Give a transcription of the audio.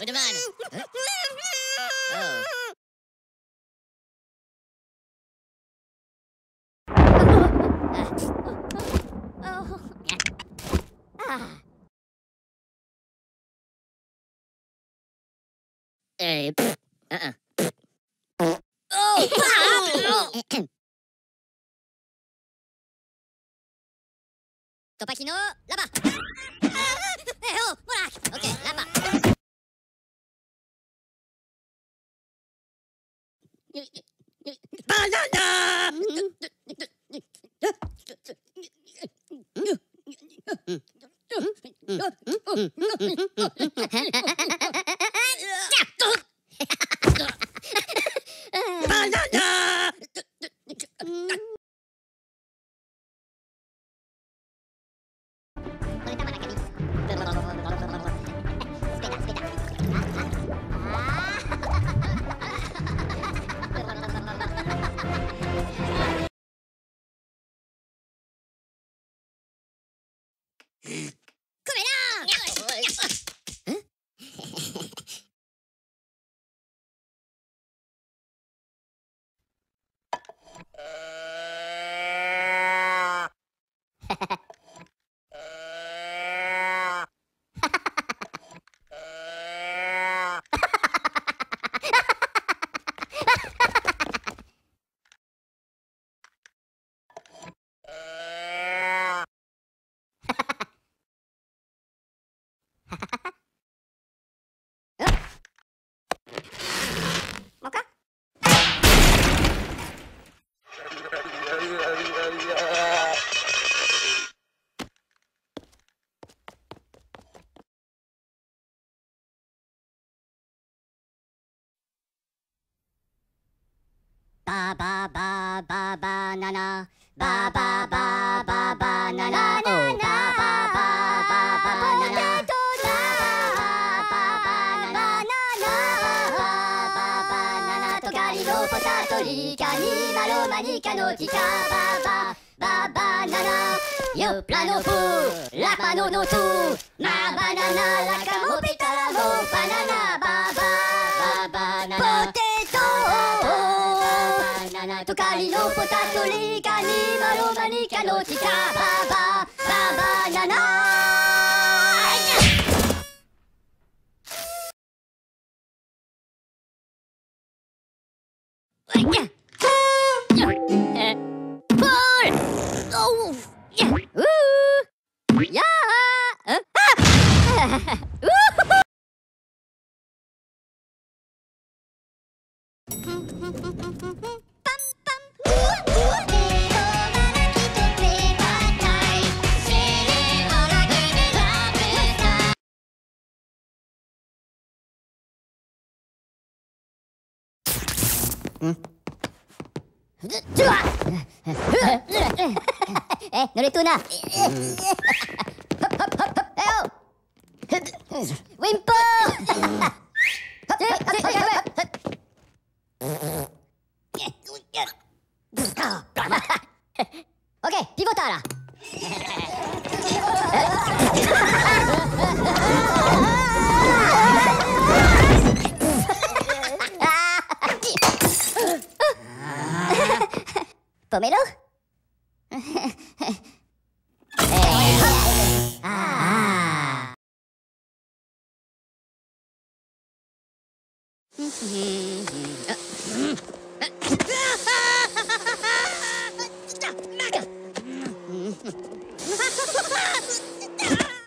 Udaman. Oh. Eh, pff, uh-uh. Oh! トパキのラバ。えほほら。オッケーラバ。バナナうん。y Ba ba ba ba ba na na. Ba ba ba ba ba na na. Oh. Ba ba ba ba ba na na. Ba ba ba banana. La mano no tout, ma banana, la mo banana, ba ba. Toccali, lo potatolica, ba ba ba Tu vois Eh, Hop, hop, hop, hop oh Wimpo Ok, pivota là. 止めろ。えー、あああ